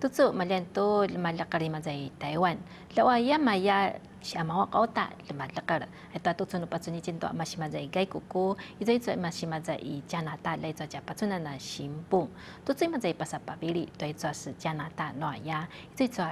Tutu malian tu malakari mazai Taiwan. Lawa ya maya 是阿 amawak kauta lema daka, eto atutso nupatso ni cin to ama sima zai gaikuku, 加拿大诺亚，最 ama sima zai i jana ta le to aja patso na na simbung, tutso ima zai pasapa bili, to ito ase jana ta noya, ito ito.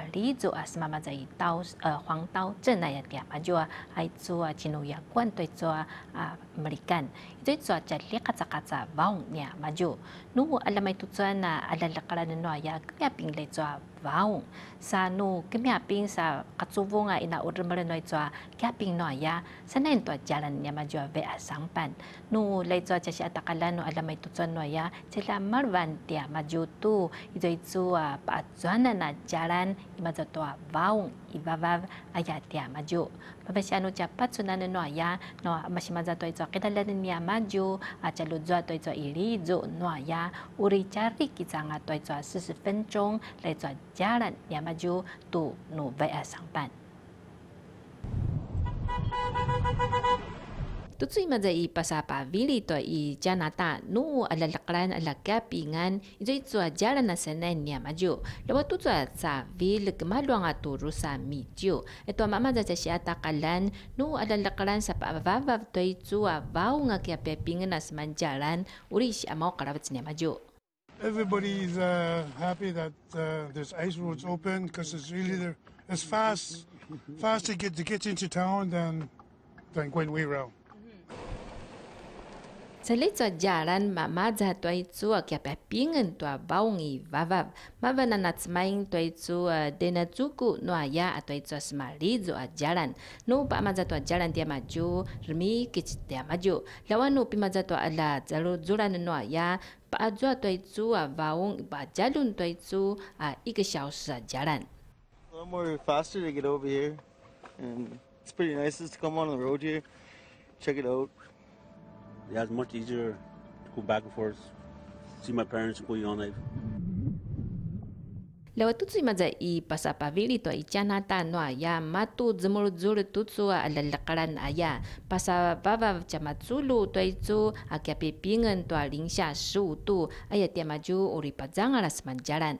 Nu alamai tu tu na ala lekaran noa ya. Kaya ping lai cho vào sa nu cái mẹ pin sa cắt số vong ai na order mà nói cho cái pin nói ya sa nên to jalan ya mà cho về sang pan nu lấy cho cha sa takalan nu alam itu cho nói ya cha la marvan tia mà jo tu itu itu a pa chuan na jalan mà cho to vào ibavav aya tia mà jo pa sa nu cha pat sunan no ya no mas ma za to itu kidalan niya ma jo a cha lu zo to itu iri zo no ya uri cari kita ngat to itu 40分钟来做。家人要么就都努力啊上班。 Tutsui maza i pasapa vili to i janata nu ala lakran ala kapingan ito ito jala na senen niya maju. Lawa tutsu sa vil kemaluang atu rusa midyo. Ito mama za siya takalan nu ala lakran sa pavavav to ito vau nga kya pepingan na semanjalan uri siya mau karabat niya maju. everybody's uh, happy that uh, there's ice roads open because it's really there. It's fast, fast to get to get into town than than going way around. Sa litsa jalan ma maza toy chu a kya pa pingen to baungi vava mava na natsmaing toy chu dena chuku no aya a toy chu smali zo a jalan no pa maza to jalan dia maju rmi kich dia maju lawan no pi maza to ala zalo zuran no aya pa zo toy chu a baung ba jalun toy chu a 一个小时a jalan a lot more faster to get over here and It's pretty nice just to come on the road here check it out yeah, it's much easier to go back and forth, see my parents going all night. Lewa tutsu maza i pasapavili to i chanata no aya matu zumur zuru tutsu a lalakaran aya pasa vava chamatsulu to i zu a kya pepingan to a lingsha shu tu aya tia maju uri pazanga las manjaran.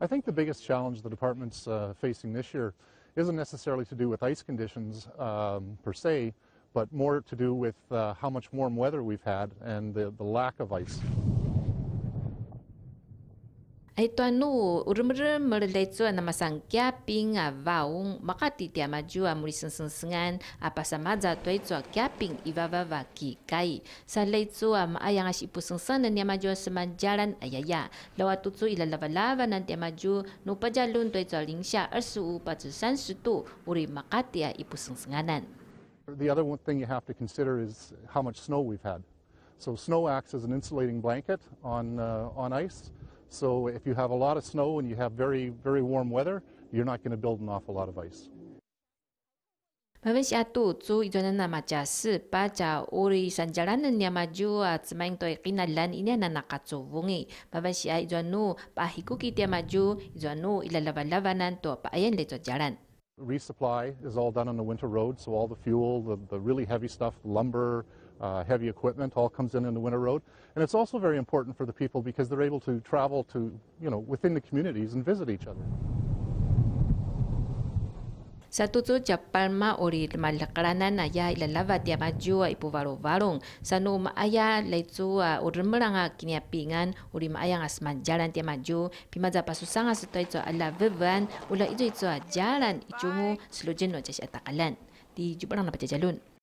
I think the biggest challenge the department's uh, facing this year isn't necessarily to do with ice conditions um, per se, but more to do with uh, how much warm weather we've had and the, the lack of ice. Ai to nu urumre merle chu na masang kya ping a vaung. Makati tia maju a muri seng seng sengan apa sama za to chu kya ping iwa va va ki kai. Sa le chu am ayang a sipu seng seng na maju seman jalan ayaya lawa tu chu ila lava lava na tia maju nu pajalun to chu ling sha 25 pa 30 tu. Uri makati a ipu seng senganan The other one thing you have to consider is how much snow we've had. So snow acts as an insulating blanket on, uh, on ice. So if you have a lot of snow and you have very, very warm weather, you're not going to build an awful lot of ice. Atu tu idona na maja si baca uri sanjalanan niya maju at semaing toy kinalan ini na nakatsuwungi. Mavis ya idonu pahiku kita maju idonu ilalava-lavanan to paayan leto jalan. Resupply is all done on the winter road, so all the fuel, the, the really heavy stuff, lumber, uh, heavy equipment all comes in on the winter road. And it's also very important for the people because they're able to travel to, you know, within the communities and visit each other. Sa tutu Palma ori malakranan na ya ilalava dia maju ipu varo varong sa no maaya leitu uri meranga kinia pingan uri maaya ngasman jalan dia maju. Pimaza pasusanga sa itu ala vivan ula itu itu jalan icumu selujin no jasi atakalan. Di jubalang na pajajalun.